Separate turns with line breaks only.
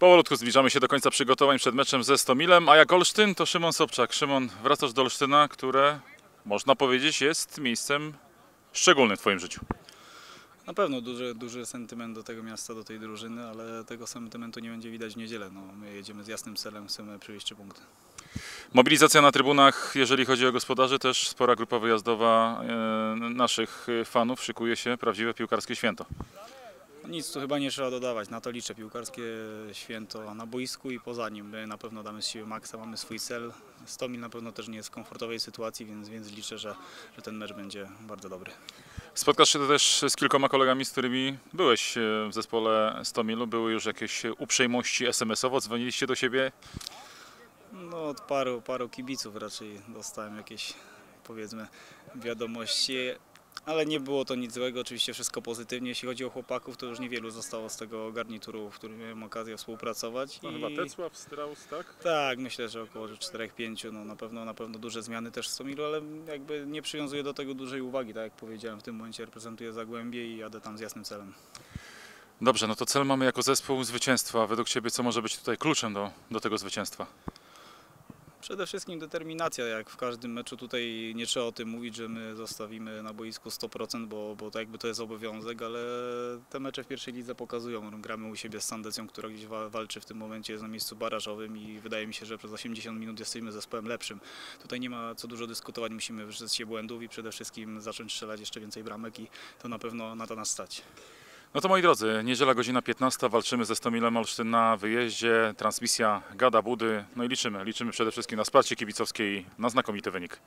Powolutku zbliżamy się do końca przygotowań przed meczem ze Stomilem, a jak Olsztyn to Szymon Sobczak. Szymon, wracasz do Olsztyna, które można powiedzieć jest miejscem szczególnym w Twoim życiu.
Na pewno duży, duży sentyment do tego miasta, do tej drużyny, ale tego sentymentu nie będzie widać w niedzielę. No, my jedziemy z jasnym celem, chcemy przywieźć trzy punkty.
Mobilizacja na trybunach, jeżeli chodzi o gospodarzy, też spora grupa wyjazdowa e, naszych fanów. Szykuje się prawdziwe piłkarskie święto.
Nic tu chyba nie trzeba dodawać, na to liczę. Piłkarskie święto na boisku i poza nim. My na pewno damy z siebie maksa, mamy swój cel. Stomil na pewno też nie jest w komfortowej sytuacji, więc, więc liczę, że, że ten mecz będzie bardzo dobry.
Spotkasz się też z kilkoma kolegami, z którymi byłeś e, w zespole Stomilu. Były już jakieś uprzejmości SMS-owo, dzwoniliście do siebie.
No, od paru, paru kibiców raczej dostałem jakieś, powiedzmy, wiadomości, ale nie było to nic złego, oczywiście wszystko pozytywnie. Jeśli chodzi o chłopaków, to już niewielu zostało z tego garnituru, w którym miałem okazję współpracować.
No,
I-
chyba Tecław, Strauss, tak?
Tak, myślę, że około 4-5, no na pewno, na pewno duże zmiany też w Somilu, ale jakby nie przywiązuję do tego dużej uwagi, tak jak powiedziałem, w tym momencie reprezentuję Zagłębie i jadę tam z jasnym celem.
Dobrze, no to cel mamy jako zespół zwycięstwa. Według Ciebie co może być tutaj kluczem do, do tego zwycięstwa?
Przede wszystkim determinacja, jak w każdym meczu tutaj nie trzeba o tym mówić, że my zostawimy na boisku 100%, bo, bo to jakby to jest obowiązek, ale te mecze w pierwszej lidze pokazują. Gramy u siebie z Sandecją, która gdzieś wa- walczy w tym momencie, jest na miejscu barażowym i wydaje mi się, że przez 80 minut jesteśmy zespołem lepszym. Tutaj nie ma co dużo dyskutować, musimy wyrzec się błędów i przede wszystkim zacząć strzelać jeszcze więcej bramek i to na pewno na to nas stać.
No to moi drodzy, niedziela godzina 15, walczymy ze Stomilem Olsztyn na wyjeździe, transmisja Gada Budy, no i liczymy, liczymy przede wszystkim na wsparcie kibicowskie i na znakomity wynik.